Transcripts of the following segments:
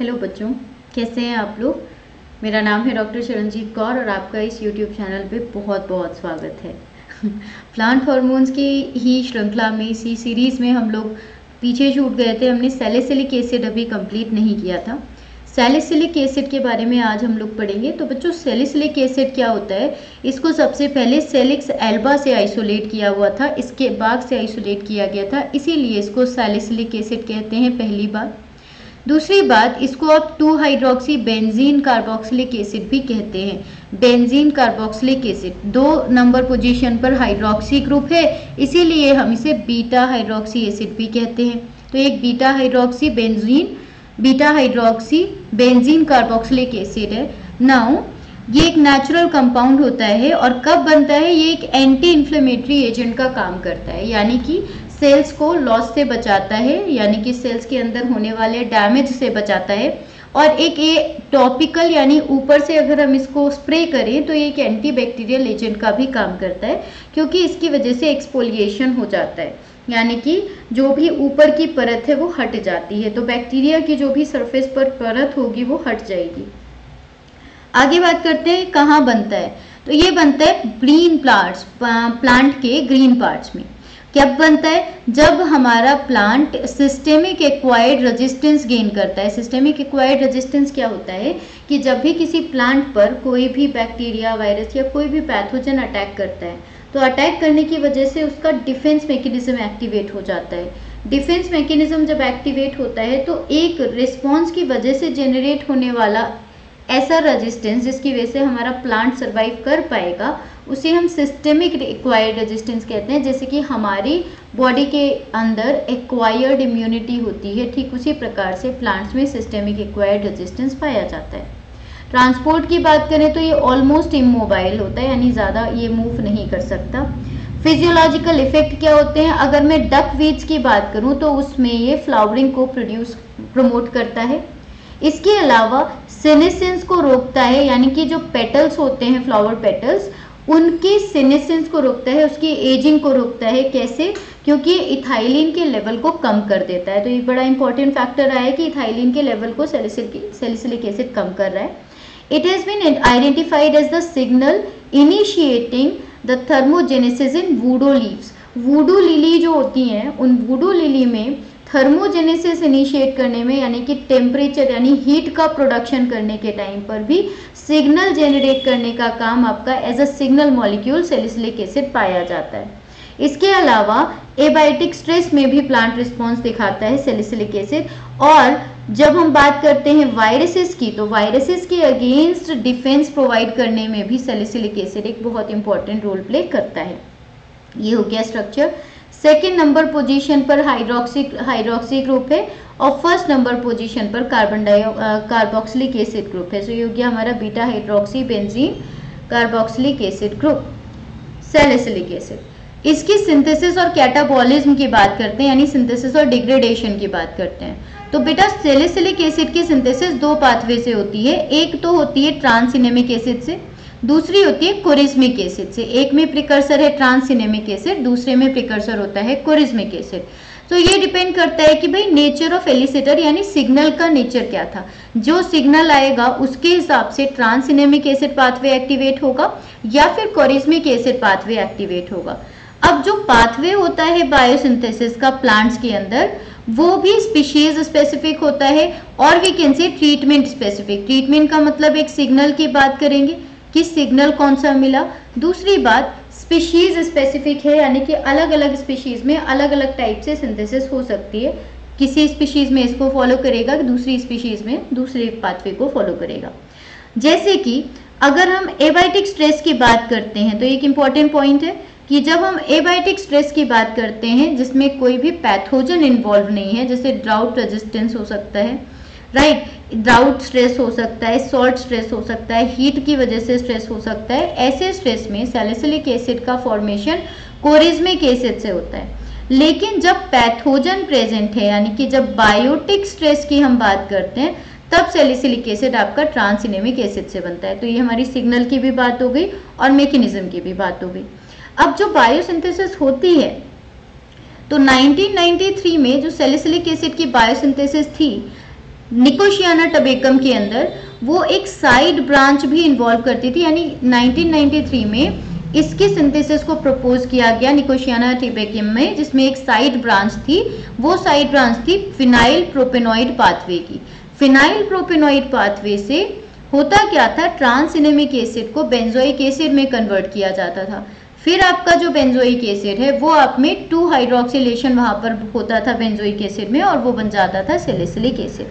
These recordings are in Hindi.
हेलो बच्चों। कैसे हैं आप लोग? मेरा नाम है डॉक्टर शरणजीत कौर और आपका इस यूट्यूब चैनल पे बहुत बहुत स्वागत है। प्लांट हार्मोन्स की ही श्रृंखला में, इसी सीरीज़ में हम लोग पीछे छूट गए थे। हमने सेलिसिलिक एसिड अभी कंप्लीट नहीं किया था। सेलिसिलिक एसिड के बारे में आज हम लोग पढ़ेंगे। तो बच्चों सेलिसिलिक एसिड क्या होता है? इसको सबसे पहले सेलिक्स एल्बा से आइसोलेट किया हुआ था। इसके बाग से आइसोलेट किया गया था। इसीलिए इसको सेलिसिलिक एसिड कहते हैं पहली बात दूसरी बात, इसको आप two hydroxy benzene carboxylic acid भी कहते हैं। बेंजीन कार्बोक्सिलिक एसिड दो नंबर पोजीशन पर हाइड्रोक्सी ग्रुप है, इसीलिए हम इसे बीटा हाइड्रोक्सी एसिड भी कहते हैं। तो एक beta hydroxy benzene beta hydroxy benzene carboxylic acid है। नाउ ये एक नेचुरल कंपाउंड होता है और कब बनता है? ये एक एंटी इन्फ्लेमेटरी एजेंट का काम करता है, यानी कि सेल्स को लॉस से बचाता है, यानी कि सेल्स के अंदर होने वाले डैमेज से बचाता है। और एक ये टॉपिकल, यानी ऊपर से अगर हम इसको स्प्रे करें तो ये एक एंटी बैक्टीरियल एजेंट का भी काम करता है, क्योंकि इसकी वजह से एक्सपोलिएशन हो जाता है। यानी कि जो भी ऊपर की परत है, वो हट जाती है। तो बैक्टीरिया की जो भी सरफेस पर परत होगी, वो हट जाएगी। आगे बात करते हैं, कहाँ बनता है? तो ये बनता है ग्रीन प्लांट्स, प्लांट के ग्रीन पार्ट्स में। कब बनता है? जब हमारा plant systemic acquired resistance gain करता है। सिस्टेमिक एक्वायर्ड रेजिस्टेंस क्या होता है? कि जब भी किसी प्लांट पर कोई भी बैक्टीरिया वायरस या कोई भी पैथोजन अटैक करता है तो अटैक करने की वजह से उसका डिफेंस मैकेनिज्म एक्टिवेट हो जाता है। डिफेंस मैकेनिज्म जब एक्टिवेट होता है तो एक रिस्पॉन्स की वजह से जेनरेट होने वाला ऐसा रेजिस्टेंस जिसकी वजह से हमारा प्लांट सर्वाइव कर पाएगा उसे हम सिस्टेमिक एक्वायर्ड रेजिस्टेंस कहते हैं, जैसे कि हमारी बॉडी के अंदर एक्वायर्ड इम्यूनिटी होती है, ठीक उसी प्रकार से प्लांट्स में सिस्टेमिक एक्वायर्ड रेजिस्टेंस पाया जाता है। ट्रांसपोर्ट की बात करें तो ये ऑलमोस्ट इमोबाइल होता है, यानी ज़्यादा ये मूव नहीं कर सकता। फिजियोलॉजिकल इफ़ेक्ट क्या होते हैं? अगर मैं डक वीड्स की बात करूँ तो उसमें ये फ्लावरिंग को प्रोड्यूस प्रमोट करता है। इसके अलावा सिनेसेंस को रोकता है, यानी कि जो पेटल्स होते हैं फ्लावर पेटल्स उनकी सिनेसेंस को रोकता है, उसकी एजिंग को रोकता है। कैसे? क्योंकि ये इथाइलिन के लेवल को कम कर देता है। तो ये बड़ा इंपॉर्टेंट फैक्टर आया है कि इथाइलिन के लेवल को सेलिसिलिक एसिड कम कर रहा है। It has been identified as the signal initiating the thermogenesis in voodoo leaves voodoo lily जो होती हैं, उन वूडो लिली में थर्मोजेनेसिस इनिशिएट करने में, यानी कि टेम्परेचर यानी हीट का प्रोडक्शन करने के टाइम पर भी सिग्नल जेनरेट करने का काम आपका as a signal molecule salicylic acid पाया जाता है। इसके अलावा एबायोटिक स्ट्रेस में भी प्लांट रिस्पॉन्स दिखाता है सेलिसिलिक एसिड और जब हम बात करते हैं वायरसेस की तो वायरसेस के अगेंस्ट डिफेंस प्रोवाइड करने में भी सेलिसिलिक एसिड एक बहुत इंपॉर्टेंट रोल प्ले करता है। ये हो गया स्ट्रक्चर सेकेंड नंबर पोजीशन पर हाइड्रोक्सी हाइड्रोक्सी ग्रुप है और फ़र्स्ट नंबर पोजीशन पर carbon di carboxylic acid group है। सो ये हो गया हमारा beta hydroxy benzene carboxylic acid group salicylic acid इसकी सिंथेसिस और कैटाबॉलिज्म की बात करते हैं, यानी सिंथेसिस और डिग्रेडेशन की बात करते हैं। तो बेटा सेलेसिलिक एसिड की सिंथेसिस दो पाथवे से होती है। एक तो होती है ट्रांसिनेमिक एसिड से दूसरी होती है कोरिज्मिक एसिड से। एक में प्रिकर्सर है ट्रांसिनेमिक एसिड दूसरे में प्रिकर्सर होता है कोरिज्मिक एसिड तो ये डिपेंड करता है कि भाई नेचर ऑफ़ एलिसिटर यानी सिग्नल का नेचर क्या था। जो सिग्नल आएगा, उसके हिसाब से ट्रांसिनेमिक एसिड पाथवे एक्टिवेट होगा या फिर कोरिज्मिक एसिड पाथवे एक्टिवेट होगा। अब जो पाथवे होता है बायोसिंथेसिस का प्लांट्स के अंदर, वो भी स्पीशीज स्पेसिफिक होता है और we can say treatment specific treatment का मतलब एक सिग्नल की बात करेंगे। कि सिग्नल कौन सा मिला? दूसरी बात स्पीशीज स्पेसिफिक है, यानी कि अलग अलग स्पीशीज में अलग अलग टाइप से सिंथेसिस हो सकती है। किसी स्पीशीज में इसको फॉलो करेगा कि दूसरी स्पीशीज में दूसरे पाथवे को फॉलो करेगा। जैसे कि, अगर हम एबायोटिक स्ट्रेस की बात करते हैं तो एक इंपॉर्टेंट पॉइंट है कि जब हम एबायोटिक स्ट्रेस की बात करते हैं, जिसमें कोई भी पैथोजन इन्वॉल्व नहीं है, जैसे ड्राउट रेजिस्टेंस हो सकता है राइट ड्राउट स्ट्रेस हो सकता है सॉल्ट स्ट्रेस हो सकता है हीट की वजह से स्ट्रेस हो सकता है, ऐसे स्ट्रेस में सैलिसिलिक एसिड का फॉर्मेशन कोरिज्मिक एसिड से होता है। लेकिन जब पैथोजन प्रेजेंट है, यानी कि जब बायोटिक स्ट्रेस की हम बात करते हैं, तब सेलिसिलिक एसिड आपका ट्रांसिनेमिक एसिड से बनता है। तो ये हमारी सिग्नल की भी बात हो गई और मेकेनिज्म की भी बात हो गई। अब जो बायोसिंथेसिस होती है तो 1993 में जो सेलिसिलिक एसिड की बायोसिंथेसिस थी निकोशियाना टबेकम के अंदर, वो एक साइड ब्रांच भी इन्वॉल्व करती थी, यानी 1993 में इसके सिंथेसिस को प्रपोज किया गया निकोशियाना टिबेकिम में, जिसमें एक साइड ब्रांच थी। वो साइड ब्रांच थी फिनाइल प्रोपेनॉइड पाथवे की। फिनाइल प्रोपेनॉइड पाथवे से होता क्या था? ट्रांसइनेमिक एसिड को बेंजोइक एसिड में कन्वर्ट किया जाता था। फिर आपका जो बेंजोइक एसिड है, वो आप में टू हाइड्रोक्सिलेशन वहाँ पर होता था बेंजोइक एसिड में, और वो बन जाता था सेलिसिलिक एसिड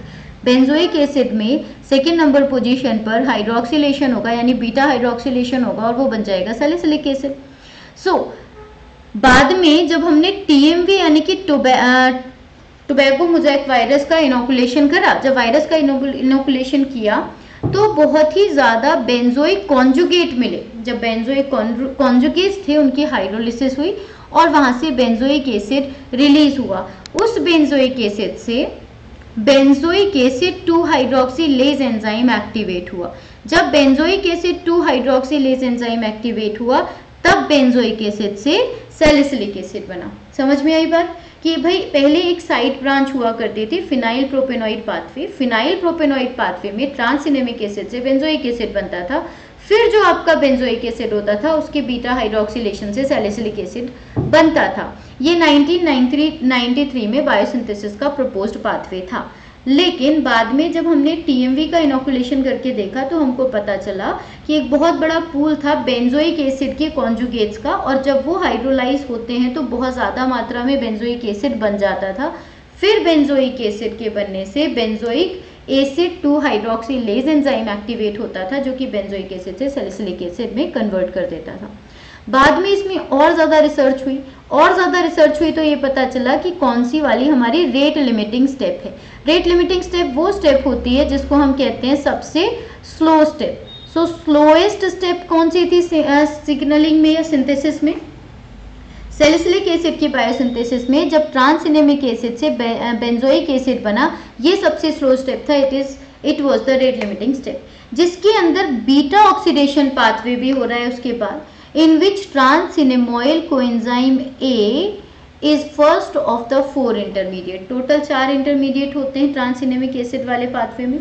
बेंजोइक एसिड में सेकेंड नंबर पोजीशन पर हाइड्रोक्सिलेशन होगा, यानी बीटा हाइड्रोक्सिलेशन होगा और वो बन जाएगा सेलिसिलिक एसिड सो बाद में जब हमने टीएमवी यानी कि टोबैको मोजैक वायरस का इनोकुलेशन करा, जब वायरस का इनोकुलेशन किया तो बहुत ही ज़्यादा बेंजोइक कॉन्जुगेट मिले. जब बेंजोइक कॉन्जुगेट्स थे, उनकी हाइड्रोलिसिस हुई और वहाँ से बेंजोइक एसिड रिलीज़ हुआ. उस बेंजोइक एसिड से benzoic acid two hydroxylase enzyme activate हुआ। जब benzoic acid two hydroxylase enzyme activate हुआ, तब बेंजोइक एसिड से सेलिसिलिक एसिड बना। समझ में आई बात? कि भाई, पहले एक साइड ब्रांच हुआ करती थी phenyl propanoid pathway. Phenyl propanoid pathway में ट्रांसिनेमिक एसिड से बेंजोइक एसिड बनता था। फिर जो आपका बेंजोइक एसिड होता था, उसके बीटा हाइड्रोक्सिलेशन से सैलिसिलिक एसिड बनता था। ये 1993 में बायोसिंथेसिस का प्रपोज्ड पाथवे था। लेकिन बाद में जब हमने टीएमवी का इनोकुलेशन करके देखा तो हमको पता चला कि एक बहुत बड़ा पूल था बेंजोइक एसिड के कॉन्जुगेट्स का, और जब वो हाइड्रोलाइज होते हैं तो बहुत ज़्यादा मात्रा में बेंजोइक एसिड बन जाता था। फिर बेंजोइक एसिड के बनने से benzoic acid two hydroxylase enzyme activate होता था, जो कि बेंजोइक एसिड से सैलिसिलिक एसिड में कन्वर्ट कर देता था। बाद में इसमें और ज़्यादा रिसर्च हुई। और ज़्यादा रिसर्च हुई तो ये पता चला कि कौन सी वाली हमारी रेट लिमिटिंग स्टेप है। रेट लिमिटिंग स्टेप वो स्टेप होती है जिसको हम कहते हैं सबसे slow step so slowest step कौन सी थी सिग्नलिंग में या सिंथेसिस में? सेलिसिलिक एसिड की बायोसिंथेसिस में, जब ट्रांसइनेमिक एसिड से बेंजोइक एसिड बना, ये सबसे स्लो स्टेप था it is it was the rate limiting step जिसके अंदर बीटा ऑक्सीडेशन पाथवे भी हो रहा है उसके बाद in which transcinnamoyl coenzyme A is first of the four intermediate total चार इंटरमीडिएट होते हैं ट्रांसिनेमिक एसिड वाले पाथवे में।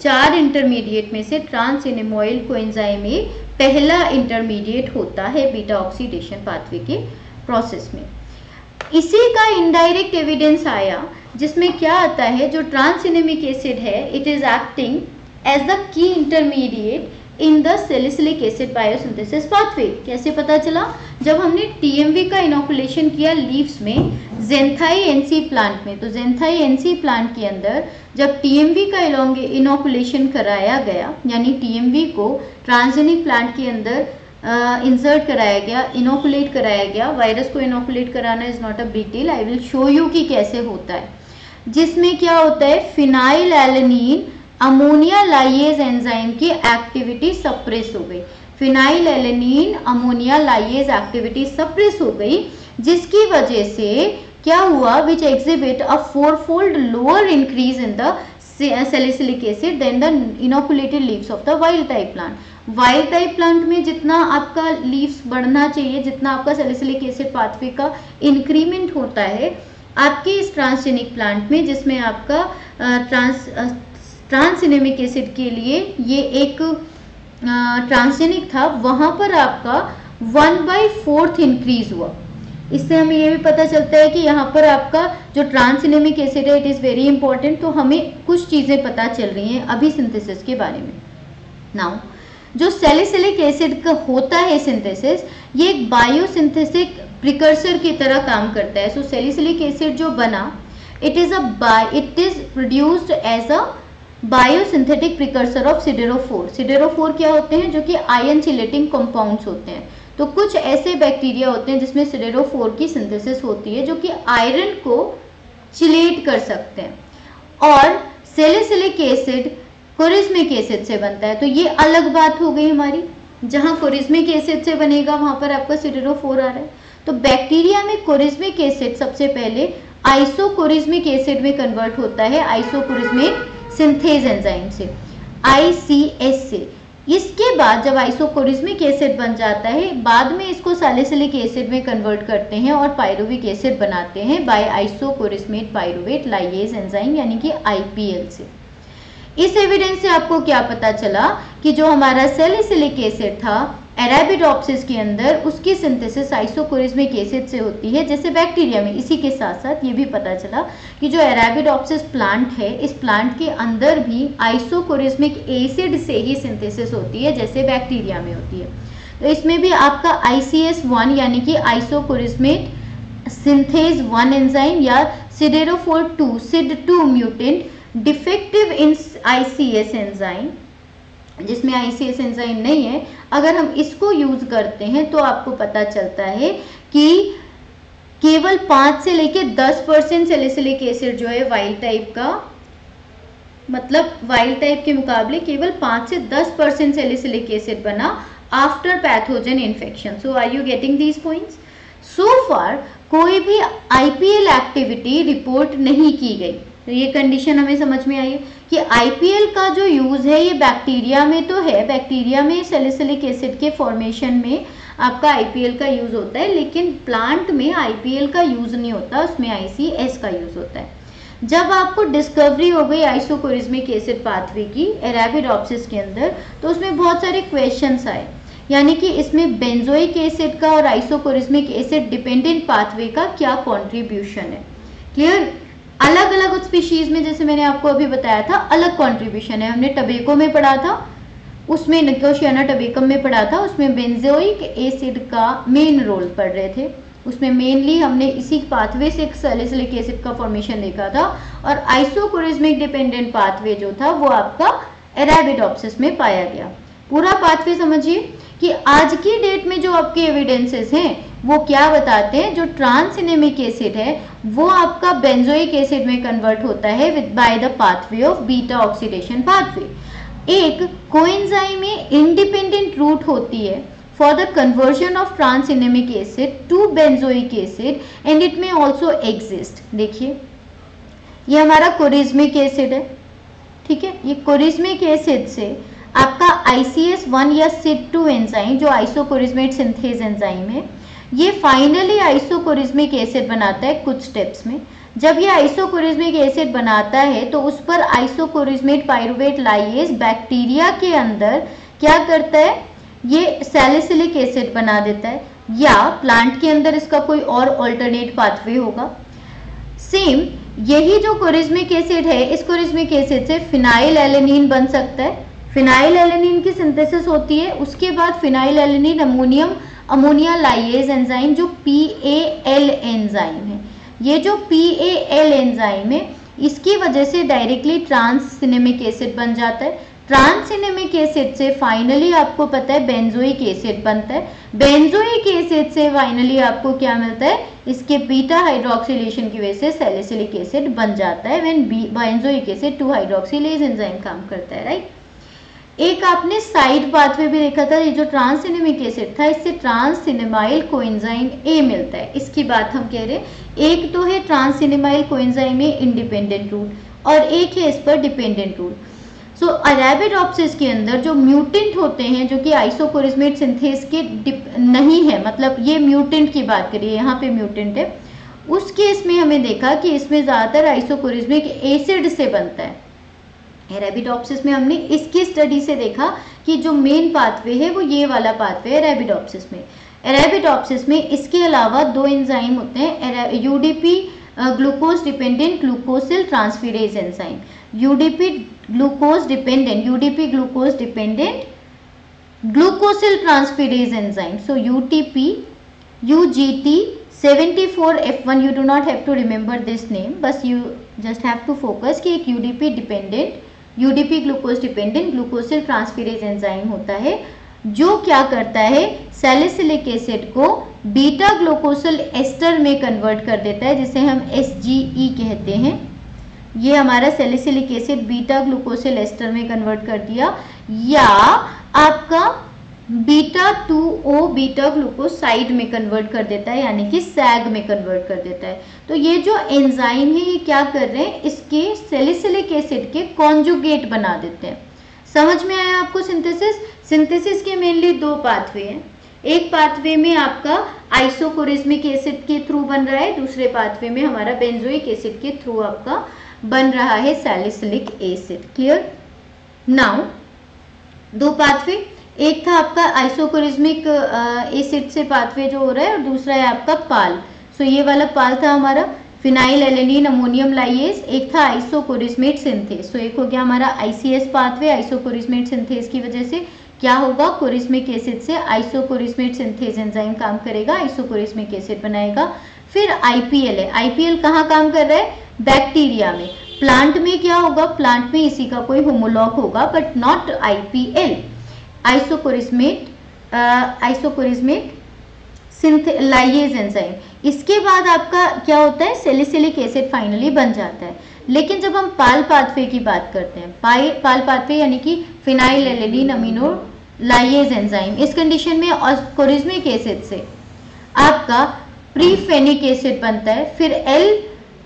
चार इंटरमीडिएट में से ट्रांसइनेमोइल कोएंजाइम ए पहला इंटरमीडिएट होता है बीटा ऑक्सीडेशन पाथवे के। प्रोसेस में। इसी का इनडायरेक्ट एविडेंस आया, जिसमें क्या आता है, जो ट्रांसइनेमिक एसिड है it is acting as the key intermediate in the salicylic acid biosynthesis pathway कैसे पता चला? जब हमने टीएमवी का इनोकुलेशन किया लीव्स में जेंथाई एनसी प्लांट में तो जेंथाई एनसी प्लांट के अंदर जब टीएमवी का इनोकुलेशन कराया गया, यानी टीएमवी को ट्रांसजेनिक प्लांट के अंदर इंसर्ट कराया गया इनोकुलेट कराया गया वायरस को इनोकुलेट कराना is not a big deal I will show you कि कैसे होता है। जिसमें क्या होता है phenylalanine ammonia lyase enzyme की एक्टिविटी सप्रेस हो गई। Phenylalanine ammonia lyase activity suppress हो गई, जिसकी वजह से क्या हुआ which exhibit a four fold lower increase in the salicylic acid than the inoculated leaves of the wild type plant wild type plant में जितना आपका लीव्स बढ़ना चाहिए, जितना आपका सेलिसिलिक एसिड पाथवे का इंक्रीमेंट होता है, आपके इस ट्रांसजेनिक प्लांट में, जिसमें आपका ट्रांस ट्रांसइनेमिक एसिड के लिए ये एक ट्रांसजेनिक था, वहाँ पर आपका वन बाई फोर्थ इंक्रीज हुआ। इससे हमें ये भी पता चलता है कि यहाँ पर आपका जो ट्रांसइनेमिक एसिड है इट इज़ वेरी इंपॉर्टेंट तो हमें कुछ चीज़ें पता चल रही हैं अभी सिंथेसिस के बारे में। नाउ जो सेलिसिलिक एसिड का होता है सिंथेसिस, ये एक बायोसिंथेसिक प्रिकर्सर की तरह काम करता है। सो सेलिसिलिक एसिड जो बना it is a it is produced as a biosynthetic precursor of siderophore siderophore क्या होते हैं? जो कि आयन चिलेटिंग कंपाउंड्स होते हैं। तो कुछ ऐसे बैक्टीरिया होते हैं जिसमें सिडेरोफोर की सिंथेसिस होती है, जो कि आयरन को चिलेट कर सकते हैं। और सेलिसिलिक एसिड कोरिज्मिक एसिड से बनता है। तो ये अलग बात हो गई हमारी। जहाँ कोरिज्मिक एसिड से बनेगा, वहाँ पर आपका सिडेरोफोर आ रहा है। तो बैक्टीरिया में कोरिज्मिक एसिड सबसे पहले आइसोकोरिज्मिक एसिड में कन्वर्ट होता है आइसोकोरिज्मिक सिंथेज एंजाइम से आईसीएस से। इसके बाद जब आइसोकोरिज्मिक एसिड बन जाता है, बाद में इसको सैलिसिलिक एसिड में कन्वर्ट करते हैं और पायरुविक एसिड बनाते हैं by isochorismate pyruvate lyase enzyme यानी कि आईपीएल से। इस एविडेंस से आपको क्या पता चला कि जो हमारा सेलिसिलिक एसिड था एराबिडोप्सिस के अंदर, उसकी सिंथेसिस आइसोकोरिज्मिक एसिड से होती है, जैसे बैक्टीरिया में। इसी के साथ साथ ये भी पता चला कि जो एराबिडोप्सिस प्लांट है, इस प्लांट के अंदर भी आइसोकोरिज्मिक एसिड से ही सिंथेसिस होती है, जैसे बैक्टीरिया में होती है। तो इसमें भी आपका आईसीएस वन यानी कि आइसोकोरिज्मिक सिंथेज वन एंजाइम या siderophore two sid two mutant defective in ICS enzyme जिसमें आईसीएस एंजाइम नहीं है, अगर हम इसको यूज़ करते हैं तो आपको पता चलता है कि केवल पाँच से लेके दस परसेंट सेलिसिलिक एसिड जो है वाइल्ड टाइप का मतलब वाइल्ड टाइप के मुकाबले केवल पाँच से दस परसेंट सेलिसिलिक एसिड बना after pathogen infection so are you getting these points so far कोई भी आईपीएल एक्टिविटी रिपोर्ट नहीं की गई। ये कंडीशन हमें समझ में आई कि आईपीएल का जो यूज़ है, ये बैक्टीरिया में तो है। बैक्टीरिया में सेलिसिलिक एसिड के फॉर्मेशन में आपका आईपीएल का यूज़ होता है, लेकिन प्लांट में आईपीएल का यूज़ नहीं होता। उसमें आईसीएस का यूज़ होता है। जब आपको डिस्कवरी हो गई आइसोकोरिज्मिक एसिड पाथवे की एराबिडोप्सिस के अंदर तो उसमें बहुत सारे क्वेश्चंस आए। यानी कि इसमें बेंजोइक एसिड का और आइसोकोरिज्मिक एसिड डिपेंडेंट पाथवे का क्या कॉन्ट्रीब्यूशन है? क्लियर अलग अलग स्पीशीज में, जैसे मैंने आपको अभी बताया था, अलग कॉन्ट्रीब्यूशन है। हमने टबेको में पढ़ा था, उसमें निकोशियाना टबेकम में पढ़ा था, उसमें बेंजोइक एसिड का मेन रोल पढ़ रहे थे। उसमें मेनली हमने इसी पाथवे से सैलिसिलिक एसिड का फॉर्मेशन देखा था और आइसोकोरिज्मिक डिपेंडेंट पाथवे जो था, वो आपका एराबिडोप्सिस में पाया गया। पूरा पाथवे समझिए कि आज की डेट में जो आपके एविडेंसेस हैं वो क्या बताते हैं? जो ट्रांसिनेमिक एसिड है, वो आपका बेंजोइक एसिड में कन्वर्ट होता है with by the pathway of beta oxidation pathway एक कोएंजाइम में इंडिपेंडेंट रूट होती है for the conversion of transcinnamic acid to benzoic acid and it में ऑल्सो एग्जिस्ट देखिए, ये हमारा कोरिज्मिक एसिड है, ठीक है? ये कोरिज्मिक एसिड से आपका आईसीएस वन या सिड टू एंजाइम जो आइसोकोरिज्मेट सिंथेज एंजाइम है ये फाइनली आइसोकोरिज्मिक एसिड बनाता है कुछ स्टेप्स में। जब ये आइसोकोरिज्मिक एसिड बनाता है तो उस पर आइसोकोरिज्मेट पायरुवेट लाइएज बैक्टीरिया के अंदर क्या करता है? ये सैलिसिलिक एसिड बना देता है। या प्लांट के अंदर इसका कोई और ऑल्टरनेट पाथवे होगा। सेम यही जो कोरिज्मिक एसिड है, इस कोरिज्मिक एसिड से फिनाइल एलेनिन बन सकता है। फिनाइल एलेनिन की सिंथेसिस होती है, उसके बाद phenylalanine ammonium ammonia lyase enzyme जो पी ए एल एंजाइम है। ये जो पी ए एल एंजाइम है, इसकी वजह से डायरेक्टली ट्रांस सिनेमिक एसिड बन जाता है। ट्रांस सिनेमिक एसिड से फाइनली आपको पता है बेंजोइक एसिड बनता है। बेंजोइक एसिड से फाइनली आपको क्या मिलता है? इसके बीटा हाइड्रोक्सिलेशन की वजह से सैलिसिलिक एसिड बन जाता है। When benzoic acid two hydroxylase enzyme काम करता है राइट एक आपने साइड पाथ में भी देखा था, ये जो ट्रांससिनेमिक एसिड था, इससे ट्रांससिनेमाइल कोएंजाइम ए मिलता है। इसकी बात हम कह रहे हैं, एक तो है transcinnamyl coenzyme A independent route और एक है इस पर डिपेंडेंट रूट सो अरेबिडोप्सिस के अंदर जो म्यूटेंट होते हैं, जो कि आइसोकोरिज्मेट सिंथेस के नहीं है मतलब ये म्यूटेंट की बात करिए, यहाँ पे म्यूटेंट है, उस केस में हमें देखा कि इसमें ज़्यादातर आइसोकोरिज्मिक एसिड से बनता है। रेबिडोप्सिस में हमने इसकी स्टडी से देखा कि जो मेन पाथवे है, वो ये वाला पाथवे है रेबिडोप्सिस में। रेबिडोप्सिस में इसके अलावा दो एंजाइम होते हैं UDP glucose dependent glucosyl transferase enzyme UDP glucose dependent UDP glucose dependent glucosyl transferase enzyme so UTP UGT 74 F1 you do not have to remember this name बस you just have to focus कि एक UDP dependent UDP glucose dependent glucosyl transferase enzyme होता है, जो क्या करता है सैलिसिलिक एसिड को बीटा ग्लूकोसल एस्टर में कन्वर्ट कर देता है, जिसे हम एस e कहते हैं। ये हमारा salicylic acid beta glucosyl ester में कन्वर्ट कर दिया। या आपका beta two O beta glucoside में कन्वर्ट कर देता है, यानी कि सैग में कन्वर्ट कर देता है। तो ये जो एंजाइम है, ये क्या कर रहे हैं? इसके सेलिसिलिक एसिड के कॉन्जुगेट बना देते हैं। समझ में आया आपको सिंथेसिस सिंथेसिस के मेनली दो पाथवे हैं। एक पाथवे में आपका आइसोकोरिज्मिक एसिड के थ्रू बन रहा है, दूसरे पाथवे में हमारा बेंजोइक एसिड के थ्रू आपका बन रहा है सैलिसिलिक एसिड क्लियर नाउ दो पाथवे एक था आपका आइसोकोरिज्मिक एसिड से पाथवे जो हो रहा है और दूसरा है आपका पाल। सो ये वाला पाल था हमारा फिनाइल एलेनिन अमोनियम लाइएस एक था आइसोकोरिस्मेट सिंथेस सो एक हो गया हमारा आईसीएस पाथवे आइसोकोरिस्मेट सिंथेस की वजह से। क्या होगा? कोरिस्मिक एसिड से आइसोकोरिस्मेट सिंथेस एंजाइम काम करेगा आइसोकोरिस्मिक एसिड बनाएगा। फिर आईपीएल है। आईपीएल कहाँ काम कर रहा है? बैक्टीरिया में। प्लांट में क्या होगा? प्लांट में इसी का कोई होमोलॉग होगा but not IPL isochorismate isochorismate lyase enzyme इसके बाद आपका क्या होता है? सेलिसिलिक एसिड फाइनली बन जाता है। लेकिन जब हम पाल पाथवे की बात करते हैं पाल पाथवे यानी कि phenyl alanine amino lyase enzyme इस कंडीशन में कोरिज्मिक एसिड से आपका प्रीफेनिक एसिड बनता है, फिर एल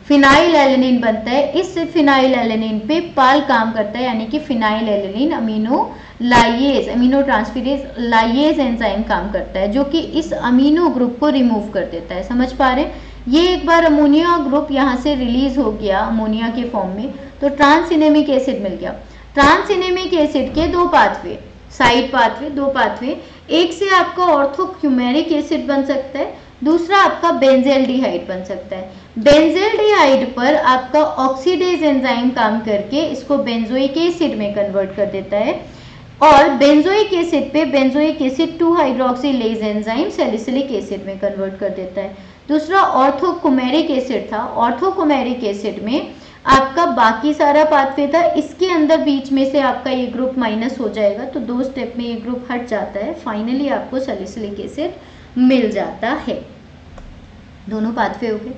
फिनाइल एलेनिन बनता है। इस फिनाइल एलेनिन पे पाल काम करता है, यानी कि phenylalanine amino lyase amino transferase lyase enzyme काम करता है, जो कि इस अमीनो ग्रुप को रिमूव कर देता है। समझ पा रहे हैं? ये एक बार अमोनिया ग्रुप यहाँ से रिलीज़ हो गया अमोनिया के फॉर्म में तो ट्रांसइनेमिक एसिड मिल गया। ट्रांसइनेमिक एसिड के दो पाथवे साइड पाथवे दो पाथवे एक से आपका ऑर्थोक्यूमेरिक एसिड बन सकता है, दूसरा आपका बेंजेल बेंजेल्डिहाइड बन सकता है। बेंजेल बेंजेल्डिहाइड पर आपका ऑक्सीडेज एंजाइम काम करके इसको बेंजोइक एसिड में कन्वर्ट कर देता है। और बेंजोइक एसिड पे benzoic acid two hydroxylase enzyme salicylic acid में कन्वर्ट कर देता है। दूसरा ऑर्थोकुमेरिक एसिड था। ऑर्थोकुमेरिक एसिड में आपका बाकी सारा पाथवे था। इसके अंदर बीच में से आपका ये ग्रुप माइनस हो जाएगा। तो दो स्टेप में ये ग्रुप हट जाता है। फाइनली आपको सेलिसिलिक एसिड मिल जाता है। दोनों पाथवे हो गए।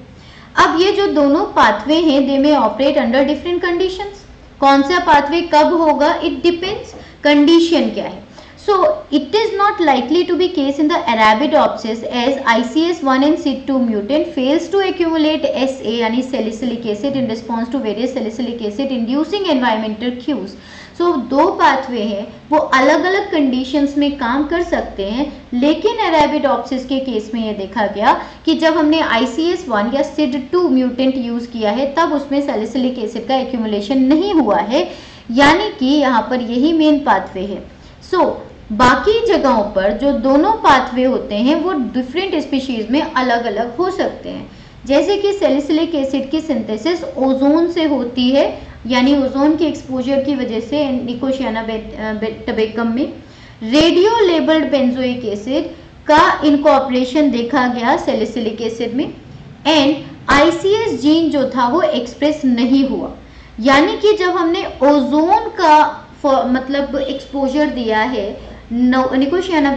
अब ये जो दोनों पाथवे हैं दे में ऑपरेट अंडर डिफरेंट कंडीशंस कौन सा पाथवे कब होगा? इट डिपेंड्स कंडीशन क्या है? So it is not likely to be case in the Arabidopsis as I C S one and C two mutant fails to accumulate S A यानी salicylic acid in response to various salicylic acid inducing environmental cues so दो पाथवे हैं, वो अलग अलग कंडीशन में काम कर सकते हैं, लेकिन एराबिड ऑप्सिस के केस में यह देखा गया कि जब हमने आई सी एस वन या सिड टू म्यूटेंट यूज़ किया है, तब उसमें सेलिसलिक एसिड का एक्यूमुलेशन नहीं हुआ है। यानी कि यहाँ पर यही मेन पाथवे है। सो so, बाकी जगहों पर जो दोनों पाथवे होते हैं वो डिफरेंट स्पीशीज में अलग अलग हो सकते हैं। जैसे कि सेलिसिलिक एसिड की सिंथेसिस ओजोन से होती है यानी ओजोन के एक्सपोजर की वजह से निकोशियाना टबेकम में। रेडियो लेबल्ड बेंजोइक एसिड का इनकॉपरेशन देखा गया सेलिसिलिक एसिड में। एंड आईसीएस जीन जो था वो एक्सप्रेस नहीं हुआ। यानी कि जब हमने ओजोन का मतलब एक्सपोजर दिया है निकोशियाना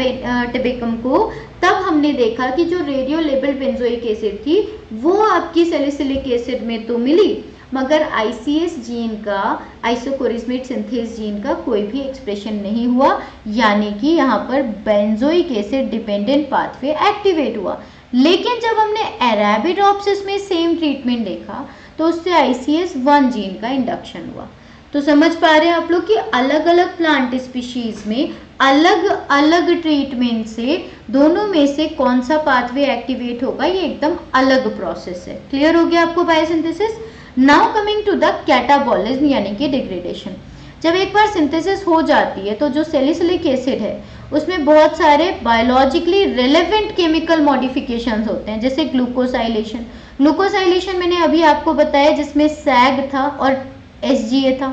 टिबिकम को, तब हमने देखा कि जो रेडियो लेबल बेंजोइक एसिड थी, वो आपकी सेलिसिलिक एसिड में तो मिली, मगर आईसीएस जीन का आइसोकोरिस्मेट सिंथेस जीन का कोई भी एक्सप्रेशन नहीं हुआ, यानी कि यहाँ पर benzoic acid dependent pathway activate हुआ। लेकिन जब हमने एराबिडोप्सिस में सेम ट्रीटमेंट देखा तो उससे आईसीएस वन जीन का इंडक्शन हुआ। तो समझ पा रहे हैं आप लोग कि अलग अलग प्लांट स्पीशीज में अलग अलग ट्रीटमेंट से दोनों में से कौन सा पाथवे एक्टिवेट होगा, ये एकदम अलग प्रोसेस है। क्लियर हो गया आपको biosynthesis now coming to the catabolism यानी कि डिग्रेडेशन जब एक बार सिंथेसिस हो जाती है तो जो सेलिसिलिक एसिड है, उसमें बहुत सारे बायोलॉजिकली रिलेवेंट केमिकल मॉडिफिकेशंस होते हैं, जैसे ग्लूकोसाइलेशन ग्लूकोसाइलेशन मैंने अभी आपको बताया जिसमें सैग था और एसजीए था।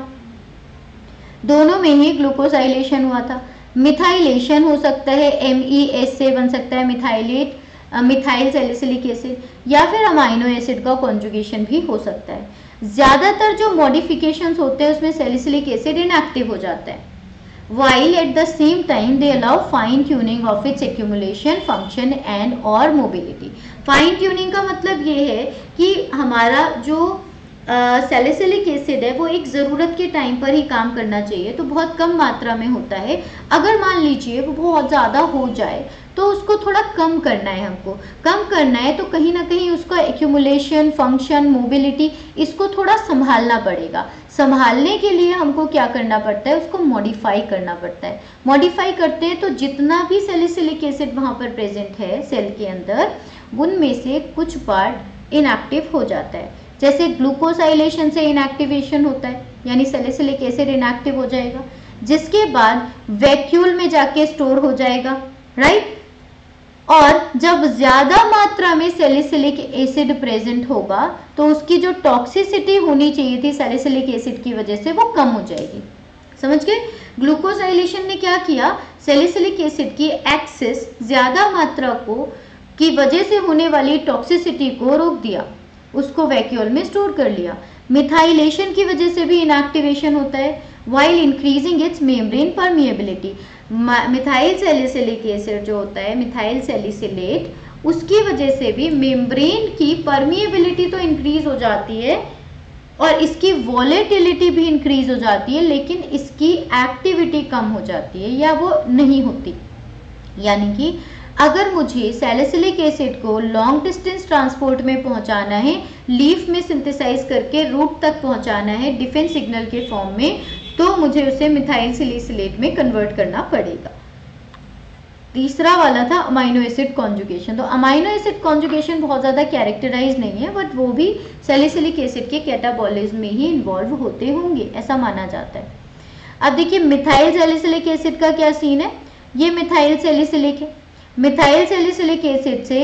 दोनों में ही ग्लूकोसाइलेशन हुआ था। मिथाइलेशन हो सकता है एम ई एस से बन सकता है मिथाइलेट मिथाइल सेलिसिलिक एसिड या फिर अमाइनो एसिड का कॉन्जुगेशन भी हो सकता है। ज़्यादातर जो मॉडिफिकेशंस होते हैं, उसमें सेलिसिलिक एसिड इनएक्टिव हो जाता है। While at the same time, they allow fine tuning of its accumulation function and or mobility fine tuning का मतलब ये है कि हमारा जो सेलिसिलिक एसिड है, वो एक ज़रूरत के टाइम पर ही काम करना चाहिए तो बहुत कम मात्रा में होता है। अगर मान लीजिए वो बहुत ज़्यादा हो जाए तो उसको थोड़ा कम करना है हमको। कम करना है तो कहीं ना कहीं उसका एक्यूमुलेशन फ़ंक्शन मोबिलिटी इसको थोड़ा संभालना पड़ेगा। संभालने के लिए हमको क्या करना पड़ता है, उसको मॉडिफाई करना पड़ता है। मॉडिफाई करते हैं तो जितना भी सेलिसिलिक एसिड वहाँ पर प्रेजेंट है सेल के अंदर उनमें से कुछ पार्ट इनएक्टिव हो जाता है। जैसे ग्लूकोसाइलेशन से इनएक्टिवेशन होता है, यानी सेलिसिलिक एसिड इनएक्टिव हो जाएगा। जिसके बाद वैक्यूल में जाके स्टोर हो जाएगा राइट और जब ज़्यादा मात्रा में सेलिसिलिक एसिड प्रेजेंट होगा तो उसकी जो टॉक्सिसिटी होनी चाहिए थी सेलिसिलिक एसिड की वजह से, वो कम हो जाएगी। समझ गए? ग्लूकोजाइलेशन ने क्या किया? सेलिसिलिक एसिड की एक्सेस ज़्यादा मात्रा को की वजह से होने वाली टॉक्सिसिटी को रोक दिया। उसको वैक्यूल में स्टोर कर लिया। मिथाइलेशन की वजह से भी इनएक्टिवेशन होता है while increasing its membrane permeability methyl salicylic acid जो होता है मिथाइल सेलिसिलेट उसकी वजह से भी मेम्ब्रेन की परमिएबिलिटी तो इंक्रीज हो जाती है, और इसकी वॉलेटिलिटी भी इंक्रीज हो जाती है, लेकिन इसकी एक्टिविटी कम हो जाती है, या वो नहीं होती। यानी कि अगर मुझे सैलिसिलिक एसिड को लॉन्ग डिस्टेंस ट्रांसपोर्ट में पहुंचाना है लीफ में सिंथेसाइज करके रूट तक पहुंचाना है डिफेंस सिग्नल के फॉर्म में तो मुझे उसे मिथाइल सिलिसिलेट में कन्वर्ट करना पड़ेगा। तीसरा वाला था अमाइनो एसिड कॉन्जुगेशन तो अमाइनो एसिड कॉन्जुगेशन बहुत ज़्यादा कैरेक्टराइज नहीं है बट वो भी सेलिसिलिक एसिड के कैटाबॉलिज्म में ही इन्वॉल्व होते होंगे, ऐसा माना जाता है। अब देखिए मिथाइल सेलिसिलिक एसिड का क्या सीन है? ये मिथाइल सेलिसिलिक है। मिथाइल सेलिसिलिक एसिड से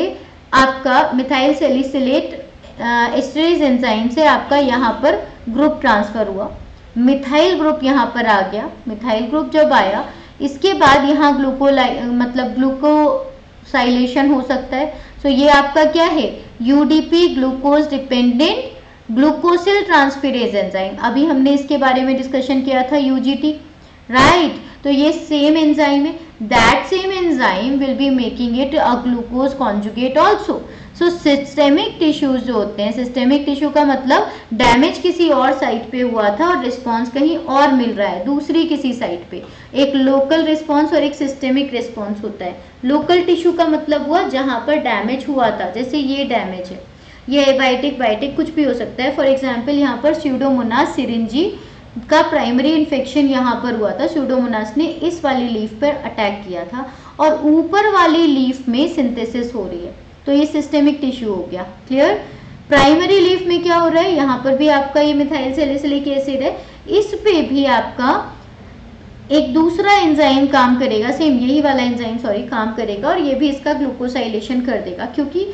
आपका मिथाइल सेलिसिलेट एस्टरेज एंजाइम से आपका यहाँ पर ग्रुप ट्रांसफ़र हुआ। मिथाइल ग्रुप यहाँ पर आ गया। मिथाइल ग्रुप जब आया, इसके बाद यहाँ ग्लूको मतलब ग्लूकोसाइलेशन हो सकता है। सो ये आपका क्या है? UDP glucose dependent glucosyl transferase enzyme अभी हमने इसके बारे में डिस्कशन किया था यूजीटी राइट right. तो ये सेम एंजाइम है। That same enzyme will be making it a glucose conjugate also so systemic tissues जो होते हैं सिस्टेमिक टिश्यू का मतलब डैमेज किसी और साइट पे हुआ था और रिस्पॉन्स कहीं और मिल रहा है, दूसरी किसी साइट पे। एक लोकल रिस्पॉन्स और एक सिस्टेमिक रिस्पॉन्स होता है। लोकल टिश्यू का मतलब हुआ जहाँ पर डैमेज हुआ था, जैसे ये डैमेज है। ये बायोटिक बायोटिक कुछ भी हो सकता है। फॉर एग्ज़ाम्पल यहाँ पर स्यूडोमोनास सिरिंजी का प्राइमरी इन्फेक्शन यहाँ पर हुआ था सूडोमोनास ने इस वाली लीफ पर अटैक किया था और ऊपर वाली लीफ में सिंथेसिस हो रही है। तो ये सिस्टेमिक टिश्यू हो गया। क्लियर प्राइमरी लीफ में क्या हो रहा है? यहाँ पर भी आपका ये मिथाइल सेलिसिलिक एसिड है। इस पे भी आपका एक दूसरा एंजाइम काम करेगा सेम यही वाला एंजाइम सॉरी काम करेगा और ये भी इसका ग्लूकोसाइलेशन कर देगा क्योंकि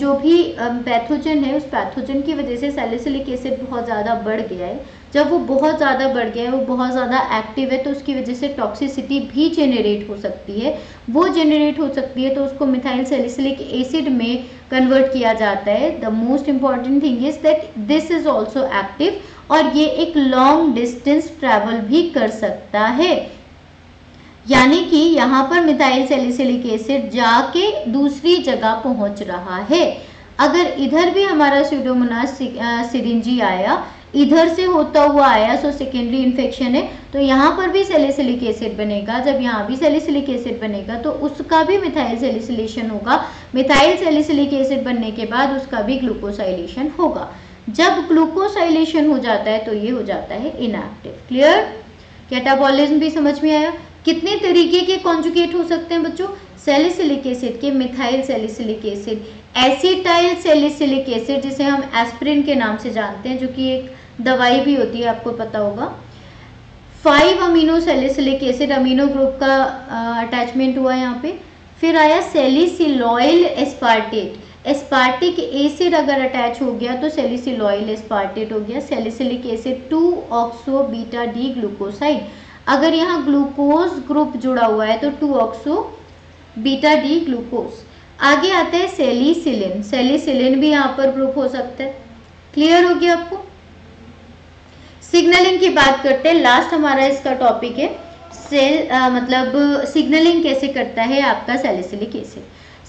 जो भी पैथोजन है, उस पैथोजन की वजह से सैलिसिलिक एसिड बहुत ज़्यादा बढ़ गया है। जब वो बहुत ज़्यादा बढ़ गया है, वो बहुत ज़्यादा एक्टिव है तो उसकी वजह से टॉक्सिसिटी भी जेनरेट हो सकती है। वो जेनरेट हो सकती है तो उसको मिथाइल सेलिसिलिक एसिड में कन्वर्ट किया जाता है। The most important thing is that this is also active और ये एक लॉन्ग डिस्टेंस ट्रैवल भी कर सकता है। यानी कि यहाँ पर मिथाइल सेलिसिलिक एसिड जाके दूसरी जगह पहुँच रहा है। अगर इधर भी हमारा स्यूडोमोनास सिरिंजी आया इधर से होता हुआ आया सो सेकेंडरी इन्फेक्शन है तो यहाँ पर भी सेलिसिलिक एसिड बनेगा। जब यहाँ भी सेलिसिलिक एसिड बनेगा तो उसका भी मिथाइल सेलिसिलेशन होगा। मिथाइल सेलिसिलिक एसिड बनने के बाद उसका भी ग्लूकोसाइलेशन होगा। जब ग्लूकोसाइलेशन हो जाता है तो ये हो जाता है इनएक्टिव क्लियर कैटाबॉलिज्म भी समझ में आया? कितने तरीके के कॉन्जुगेट हो सकते हैं बच्चों? सेलिसिलिक एसिड के methyl salicylic acid acetyl salicylic acid जिसे हम एस्प्रिन के नाम से जानते हैं, जो कि एक दवाई भी होती है, आपको पता होगा। Five amino salicylic acid amino group का अटैचमेंट हुआ यहाँ पे। फिर आया सेलिसिलॉयल एस्पार्टेट एस्पार्टिक एसिड अगर अटैच हो गया तो सेलिसिलॉयल एस्पार्टेट हो गया। Salicylic acid two oxo beta D glucoside अगर यहाँ ग्लूकोज ग्रुप जुड़ा हुआ है तो two oxo beta D glucose आगे आता है सेलिसिलिन सेलिसिलिन भी यहाँ पर ग्रुप हो सकता है। क्लियर हो गया आपको? सिग्नलिंग की बात करते हैं लास्ट हमारा इसका टॉपिक है सेल आ, मतलब सिग्नलिंग कैसे करता है आपका सेलिसिलिक एसिड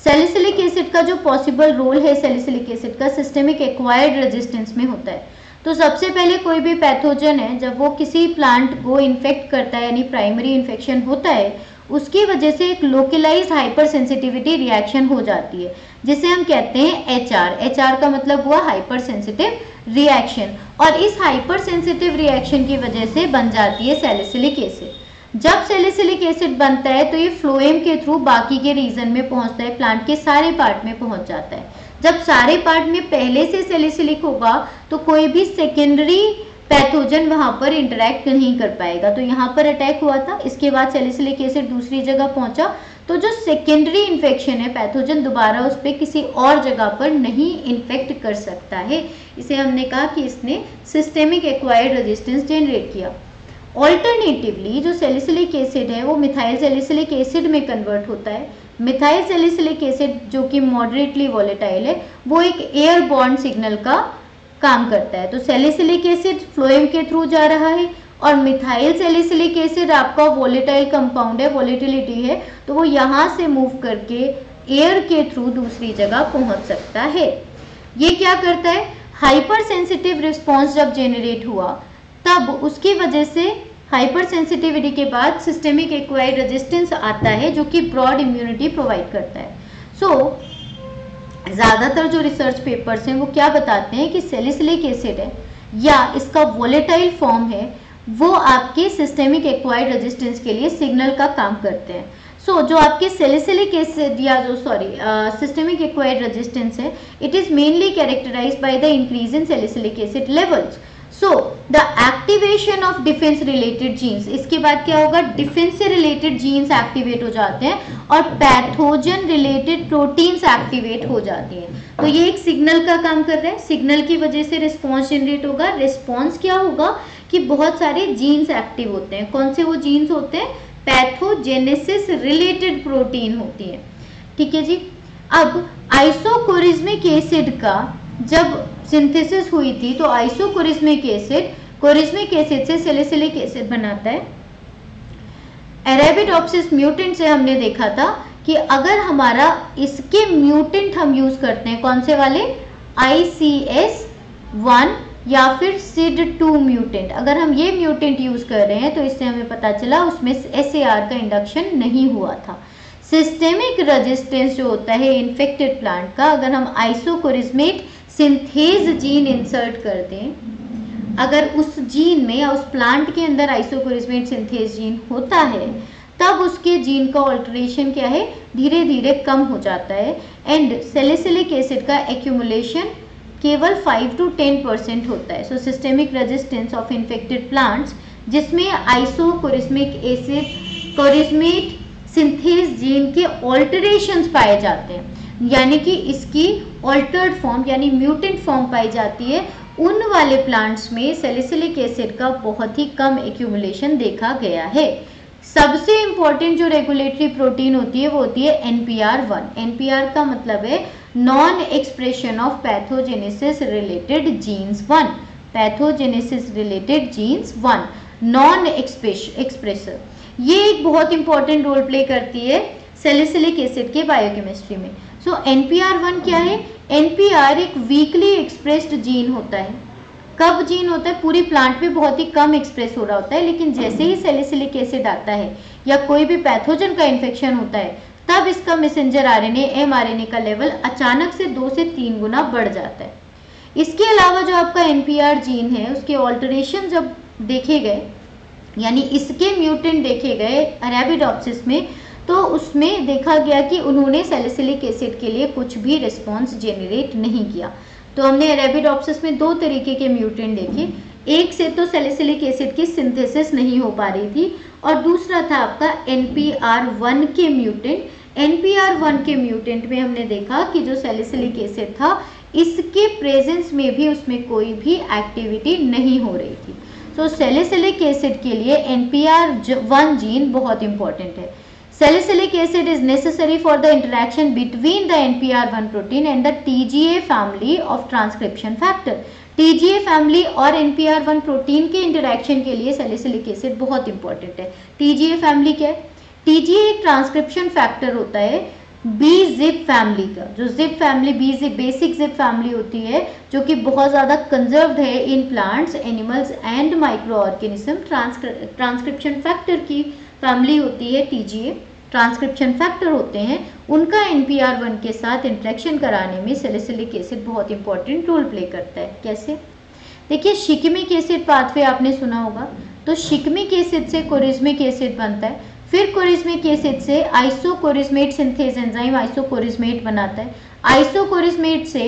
सेलिसिलिक एसिड का जो पॉसिबल रोल है सेलिसिलिक एसिड का सिस्टेमिक एक्वायर्ड रेजिस्टेंस में होता है। तो सबसे पहले कोई भी पैथोजन है जब वो किसी प्लांट को इन्फेक्ट करता है यानी प्राइमरी इन्फेक्शन होता है उसकी वजह से एक लोकलाइज हाइपर सेंसिटिविटी रिएक्शन हो जाती है जिसे हम कहते हैं एच आर एच आर का मतलब हुआ हाइपर सेंसिटिव रिएक्शन और इस हाइपर सेंसिटिव रिएक्शन की वजह से बन जाती है सेलिसिलिक एसिड जब सेलिसिलिक एसिड बनता है तो ये फ्लोएम के थ्रू बाकी के रीजन में पहुँचता है प्लांट के सारे पार्ट में पहुँच जाता है. जब सारे पार्ट में पहले से सेलिसिलिक होगा तो कोई भी सेकेंडरी पैथोजन वहाँ पर इंटरेक्ट नहीं कर पाएगा. तो यहाँ पर अटैक हुआ था, इसके बाद सेलिसिलिक एसिड दूसरी जगह पहुँचा तो जो सेकेंडरी इन्फेक्शन है पैथोजन दोबारा उस पर किसी और जगह पर नहीं इन्फेक्ट कर सकता है। इसे हमने कहा कि इसने सिस्टेमिक एक्वायर्ड रेजिस्टेंस जनरेट किया। ऑल्टरनेटिवली जो सेलिसिलिक एसिड है, वो मिथाइल सेलिसिलिक एसिड में कन्वर्ट होता है। मिथाइल सेलिसिलिक एसिड जो कि मॉडरेटली वॉलेटाइल है, वो एक एयर बॉन्ड सिग्नल का काम करता है। तो सेलिसिलिक एसिड फ्लोएम के थ्रू जा रहा है और मिथाइल सेलिसिलिक एसिड आपका वोलेटाइल कंपाउंड है वोलेटिलिटी है तो वो यहाँ से मूव करके एयर के थ्रू दूसरी जगह पहुँच सकता है। ये क्या करता है? हाइपर सेंसिटिव रिस्पॉन्स जब जेनरेट हुआ तब उसकी वजह से हाइपर सेंसिटिविटी के बाद सिस्टेमिक एक्वायर्ड रेजिस्टेंस आता है जो कि ब्रॉड इम्यूनिटी प्रोवाइड करता है। सो so, ज़्यादातर जो रिसर्च पेपर्स हैं वो क्या बताते हैं कि सेलिसिलिक एसिड है या इसका वोलेटाइल फॉर्म है वो आपके सिस्टेमिक एक्वायर्ड रेजिस्टेंस के लिए सिग्नल का काम करते हैं। सो so, जो आपके सेलिसिलिक एसिड या जो सॉरी सिस्टेमिक एक्वायर्ड रेजिस्टेंस है it is mainly characterize by the increase in salicylic acid levels so the activation of defence related genes इसके बाद क्या होगा? डिफेंस से रिलेटेड जीन्स एक्टिवेट हो जाते हैं और पैथोजन रिलेटेड प्रोटीन्स एक्टिवेट हो जाती हैं। तो ये एक सिग्नल का काम कर रहा है। सिग्नल की वजह से रिस्पॉन्स जनरेट होगा। रिस्पॉन्स क्या होगा? कि बहुत सारे जीन्स एक्टिव होते हैं। कौन से वो जीन्स होते हैं? पैथोजेनेसिस रिलेटेड प्रोटीन होती है। ठीक है जी? अब आइसोकोरिज्मिक एसिड का जब सिंथेसिस हुई थी तो आइसोकोरिज्मिक एसिड कोरिज्मिक एसिड से सेलिसिलिक एसिड बनाता है। एरेबिडोप्सिस म्यूटेंट से हमने देखा था कि अगर हमारा इसके म्यूटेंट हम यूज़ करते हैं, कौन से वाले? आई सी एस वन या फिर सिड टू म्यूटेंट अगर हम ये म्यूटेंट यूज़ कर रहे हैं तो इससे हमें पता चला उसमें SAR का इंडक्शन नहीं हुआ था। सिस्टेमिक रेजिस्टेंस जो होता है इन्फेक्टेड प्लांट का, अगर हम आइसोकोरिज्मेट सिंथेज जीन इंसर्ट कर दें अगर उस जीन में या उस प्लांट के अंदर आइसोकोरिज्मेट सिंथेज जीन होता है, तब उसके जीन का ऑल्ट्रेशन क्या है? धीरे धीरे कम हो जाता है। एंड सेलिसिलिक एसिड का एक्यूमुलेशन केवल 5 टू 10 परसेंट होता है। So systemic resistance of infected plants जिसमें isochorismic acid chorismate synthase gene के ऑल्टरेशन पाए जाते हैं। यानी कि इसकी ऑल्टर्ड फॉर्म यानी म्यूटेंट फॉर्म पाई जाती है। उन वाले प्लांट्स में सेलिसिलिक एसिड का बहुत ही कम एक्यूमुलेशन देखा गया है। सबसे इंपॉर्टेंट जो रेगुलेटरी प्रोटीन होती है, वो होती है एनपीआर वन एनपीआर का मतलब है non expression of pathogenesis related genes one pathogenesis related genes one non expressor ये एक बहुत इंपॉर्टेंट रोल प्ले करती है सेलिसिलिक एसिड के बायोकेमिस्ट्री में. So N P R one क्या है? एन पी आर एक वीकली एक्सप्रेस्ड जीन होता है. कब जीन होता है, पूरी प्लांट में बहुत ही कम एक्सप्रेस हो रहा होता है, लेकिन जैसे ही सेलिसिलिक एसिड आता है या कोई भी पैथोजन का इन्फेक्शन होता है, तब इसका मैसेंजर आरएनए एमआरएनए का लेवल अचानक से दो से तीन गुना बढ़ जाता है। इसके अलावा जो आपका एनपीआर जीन है, उसके ऑल्टरेशन जब देखे गए, यानी इसके म्यूटेंट देखे गए अरेबिडोप्सिस में तो उसमें देखा गया कि उन्होंने सेलिसिलिक एसिड के लिए कुछ भी रिस्पॉन्स जेनरेट नहीं किया। तो हमने रेबिडोप्सिस में दो तरीके के म्यूटेंट देखे। एक से तो सेलिसिलिक एसिड की सिंथेसिस नहीं हो पा रही थी और दूसरा था आपका एन पी आर वन के mutant. N P R one के म्यूटेंट में हमने देखा कि जो सेलिसिलिक एसिड था, इसके प्रेजेंस में भी उसमें कोई भी एक्टिविटी नहीं हो रही थी। तो सेलिसिलिक एसिड के लिए N P R one gene बहुत इंपॉर्टेंट है। Salicylic acid is necessary for the interaction between the NPR1 protein and the TGA family of transcription factor. TGA family और NPR1 प्रोटीन के इंटरेक्शन के लिए सैलिसिलिक एसिड बहुत इंपॉर्टेंट है। TGA फैमिली क्या है? TGA एक ट्रांसक्रिप्शन फैक्टर होता है बी जिप फैमिली का। जो zip family B zip basic zip family होती है, जो कि बहुत ज़्यादा कंजर्व्ड है in plants animals and microorganism transcription factor की। फैमिली होती है टीजीए ट्रांसक्रिप्शन फैक्टर होते हैं, उनका एनपीआर वन के साथ इंट्रैक्शन कराने में सेलिसिलिक एसिड बहुत इंपॉर्टेंट रोल प्ले करता है। कैसे? देखिए, शिकमिक एसिड पाथवे आपने सुना होगा। तो शिकमिक एसिड से कोरिज्मिक एसिड बनता है, फिर कोरिज्मिक एसिड से आइसोकोरिज्मेट सिंथेज एंजाइम आइसोकोरिज्मेट बनाता है। आइसोकोरिज्मेट से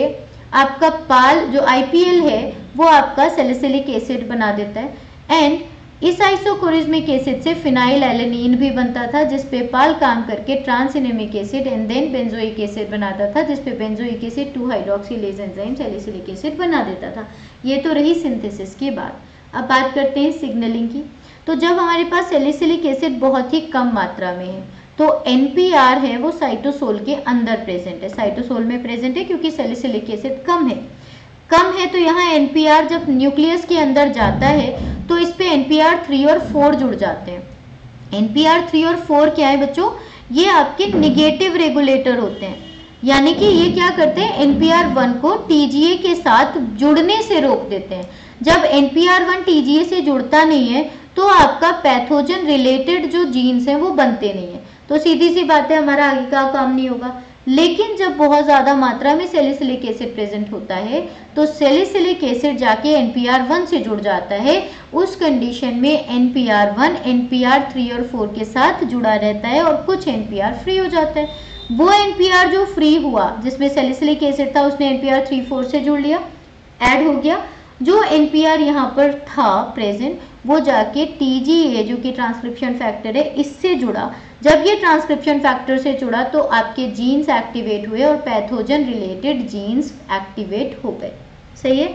आपका पाल, जो आईपीएल है, वो आपका सेलिसिलिक एसिड बना देता है। एंड इस आइसोकोरिज्मिक एसिड से फिनाइल एलेनिन भी बनता था, जिस पे पाल काम करके transcinnamic acid and then benzoic acid बनाता था, जिस पे benzoic acid two hydroxylase enzyme salicylic acid बना देता था। ये तो रही सिंथेसिस की बात। अब बात करते हैं सिग्नलिंग की। तो जब हमारे पास सैलिसिलिक एसिड बहुत ही कम मात्रा में है तो एनपीआर है, वो साइटोसोल के अंदर प्रेजेंट है। साइटोसोल में प्रेजेंट है, क्योंकि सैलिसिलिक एसिड कम है। कम है तो यहाँ एनपीआर जब न्यूक्लियस के अंदर जाता है तो इस पे एन थ्री और फोर जुड़ जाते हैं। एन थ्री और फोर क्या है बच्चों? ये आपके निगेटिव रेगुलेटर होते हैं। यानी कि ये क्या करते हैं? एनपीआर वन को टीजीए के साथ जुड़ने से रोक देते हैं। जब एन एनपीआर वन टीजीए से जुड़ता नहीं है तो आपका पैथोजन रिलेटेड जो जीन्स हैं वो बनते नहीं है। तो सीधी सी बात है, हमारा आगे का काम नहीं होगा। लेकिन जब बहुत ज़्यादा मात्रा में सेलिसिलिक एसिड प्रेजेंट होता है तो सेलिसिलिक एसिड जाके एनपीआर से जुड़ जाता है। उस कंडीशन में एनपीआर वन एनपीआर थ्री और फोर के साथ जुड़ा रहता है और कुछ एनपीआर फ्री हो जाता है। वो एनपीआर जो फ्री हुआ, जिसमें सेलिसिलिक एसिड था, उसने एनपीआर थ्री फोर से जुड़ लिया। ऐड हो गया। जो एनपीआर यहाँ पर था प्रेजेंट वो जाके टीजीए जो कि ट्रांसक्रिप्शन फैक्टर है, इससे जुड़ा। जब ये ट्रांसक्रिप्शन फैक्टर से जुड़ा तो आपके जीन्स एक्टिवेट हुए और पैथोजन रिलेटेड जीन्स एक्टिवेट हो गए। सही है?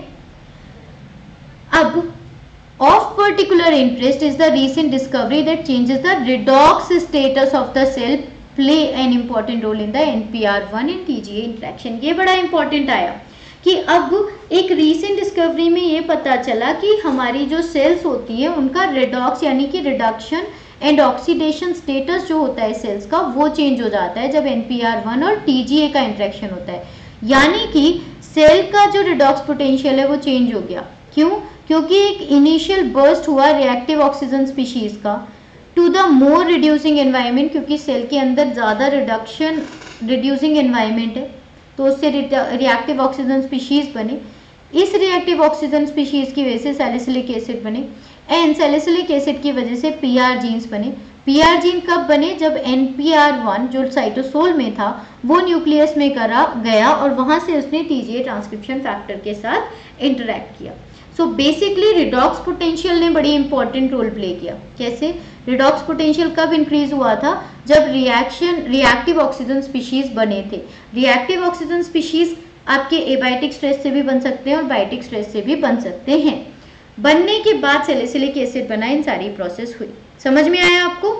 अब of particular interest is the recent discovery that changes the redox status of the cell play an important role in the NPR one and TGA interaction ये बड़ा इंपॉर्टेंट आया। कि अब एक रीसेंट डिस्कवरी में ये पता चला कि हमारी जो सेल्स होती है, उनका रिडॉक्स यानी कि रिडक्शन एंड ऑक्सीडेशन स्टेटस जो होता है सेल्स का, वो चेंज हो जाता है जब एन पी आर वन और टीजीए का इंट्रैक्शन होता है। यानी कि सेल का जो रिडॉक्स पोटेंशियल है, वो चेंज हो गया। क्यों? क्योंकि एक इनिशियल बर्स्ट हुआ रिएक्टिव ऑक्सीजन स्पीशीज का to the more reducing environment क्योंकि सेल के अंदर ज़्यादा रिडक्शन रिड्यूसिंग एनवायरमेंट है। तो उससे रिएक्टिव ऑक्सीजन स्पीशीज बने। इस रिएक्टिव ऑक्सीजन स्पीशीज की वजह से सैलिसिलिक एसिड बने एंड सेलिसिलिक एसिड की वजह से पीआर जीन्स बने। पीआर जीन कब बने? जब एन पी आर वन जो साइटोसोल में था, वो न्यूक्लियस में करा, गया और वहाँ से उसने टीजीए ट्रांसक्रिप्शन फैक्टर के साथ इंटरेक्ट किया। सो बेसिकली रिडॉक्स पोटेंशियल ने बड़ी इंपॉर्टेंट रोल प्ले किया। कैसे? रिडॉक्स पोटेंशियल कब इंक्रीज हुआ था? जब रिएक्शन रिएक्टिव ऑक्सीजन स्पीशीज बने थे। रिएक्टिव ऑक्सीजन स्पीशीज आपके एबायोटिक स्ट्रेस से भी बन सकते हैं और बायोटिक स्ट्रेस से भी बन सकते हैं। बनने के बाद सेलिसिलिक एसिड बना, इन सारी प्रोसेस हुई। समझ में आया आपको?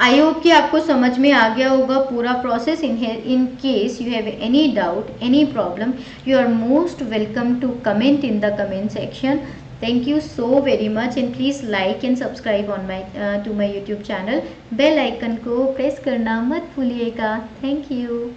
आई होप कि आपको समझ में आ गया होगा पूरा process in in case you have any doubt any problem you are most welcome to comment in the comment section thank you so very much and please like and subscribe on my to my YouTube channel bell icon को प्रेस करना मत भूलिएगा. Thank you